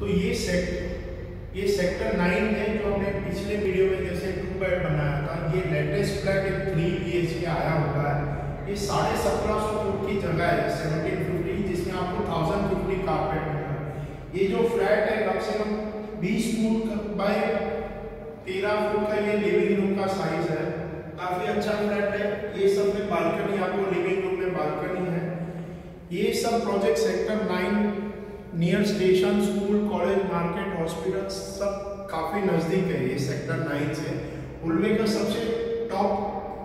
तो ये सेक्टर ये सेक्टर नाइन है जो हमने पिछले वीडियो में जैसे टू बेड बनाया था, ये लेटेस्ट फ्लैट एक थ्री बी एच के आया हुआ है। ये साढ़े सत्रह सौ फुट की जगह है सेवनटीन फिफ्टी जिसमें आपको थाउज़ेंड फिफ्टी कारपेट मिलेगा ये जो फ्लैट है, कम से कम बीस फुट बाय तेरह फुट का ये लिविंग रूम का साइज़ है। काफ़ी अच्छा फ्लैट है। ये सब में बालकनी आपको लिविंग रूम में बालकनी है। ये सब project sector nine near station school college market hospital सब काफ़ी नज़दीक है ये सेक्टर नाइन से। उल्वे का सबसे टॉप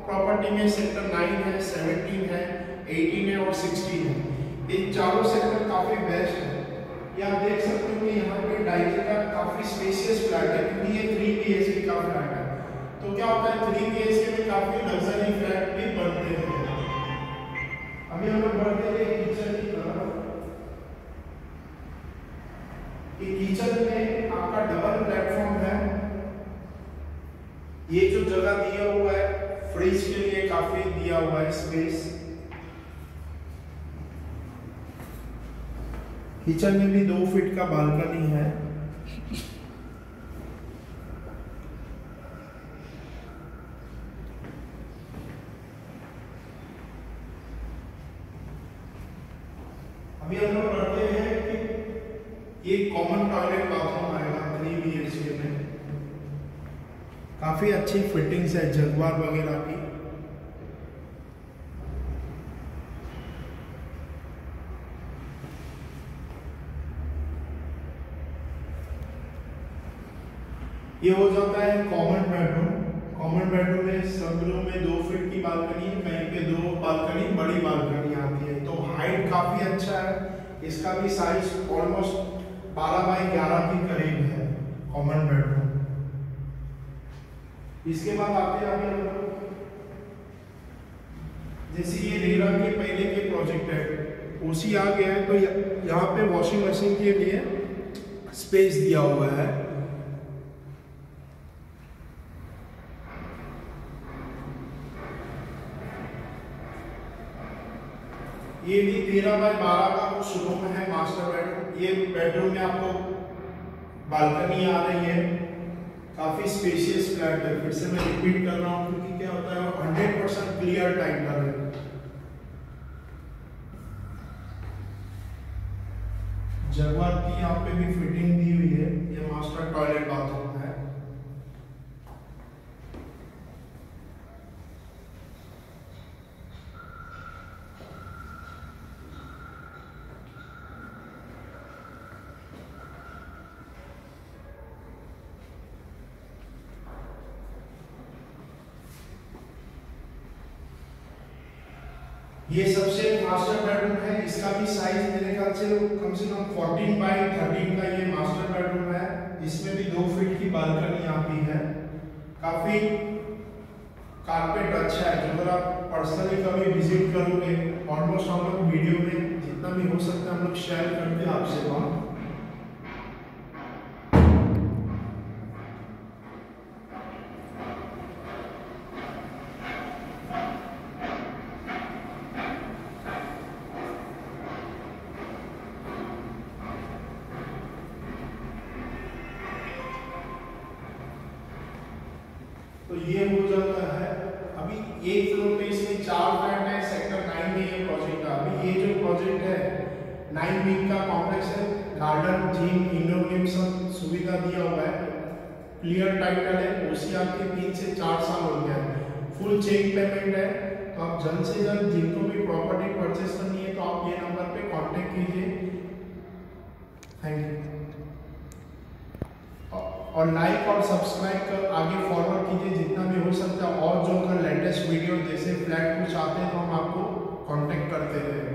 प्रॉपर्टी में सेक्टर नाइन है सेवनटीन है एटीन है और सिक्सटीन है। ये चारों सेक्टर काफ़ी बेस्ट है। ये आप देख सकते हो कि यहाँ पे डाइजे का काफ़ी स्पेसियस फ्लैट है, क्योंकि ये थ्री बी एच के का फ्लैट है। तो क्या होता है थ्री बी एच के में काफ़ी लग्जरी फ्लैट भी बनते हैं। अभी हम लोग बढ़ते हैं किचन की तरफ़ ये किचन में आपका डबल प्लेटफॉर्म है ये जो जगह दिया हुआ है फ्रिज के लिए काफ़ी दिया हुआ है स्पेस किचन में भी दो फीट का बालकनी है। अभी हम लोग पढ़ते हैं कि ये कॉमन टॉयलेट बाथरूम आएगा थ्री बी एच के में काफ़ी अच्छी फिटिंग्स है, जगवार वगैरह की। ये हो जाता है कॉमन बेडरूम कॉमन बेडरूम में सब रूम में दो फीट की बालकनी कहीं पे दो बालकनी बड़ी बालकनी आती है। तो हाइट काफ़ी अच्छा है। इसका भी साइज़ ऑलमोस्ट 12 बाई 11 के करीब है कॉमन बेडरूम इसके बाद आते हैं हम लोग। जैसे ये रेरा के पहले के प्रोजेक्ट है ओसी आ गया है तो यहाँ पे वॉशिंग मशीन के लिए स्पेस दिया हुआ है। ये भी तेरह बाय बारह का कुछ रूम है मास्टर बेडरूम ये बेडरूम में आपको बालकनी आ रही है। काफ़ी स्पेशियस फ्लैट है। फिर से मैं रिपीट कर रहा हूँ, क्योंकि क्या होता है हंड्रेड परसेंट क्लियर टाइटल है। जगवार की यहाँ पे भी फिटिंग दी हुई है, ये मास्टर टॉयलेट बाथरूम है ये सबसे मास्टर बेडरूम है, इसका भी साइज़ मेरे ख्याल से कम से कम 14 बाई 13 का ये मास्टर बेडरूम है। इसमें भी दो फीट की बालकनी आती है। काफ़ी कारपेट अच्छा है अगर आप पर्सनली कभी विज़िट करोगे ऑलमोस्ट हम लोग वीडियो में जितना भी हो सकता है हम लोग शेयर करते हैं आपसे वहाँ तो ये हो जाता है। अभी एक फ्लोर पे इसमें चार फ्लैट है सेक्टर नाइन में ये प्रोजेक्ट है अभी ये जो प्रोजेक्ट है नाइन विंग का कॉम्प्लेक्स है। गार्डन जिम इंडोर गेम सब सुविधा दिया हुआ है। क्लियर टाइटल है। ओसीआर के तीन से चार साल हो गया है। फुल चेक पेमेंट है। तो आप जल्द से जल्द जिनको भी प्रॉपर्टी परचेस करनी है तो आप ये नंबर पे कांटेक्ट कीजिए। थैंक यू और लाइक और सब्सक्राइब कर, आगे फॉरवर्ड बोल सकते और जो अगर लेटेस्ट वीडियो जैसे फ्लैट कुछ आते हैं तो हम आपको कांटेक्ट करते हैं।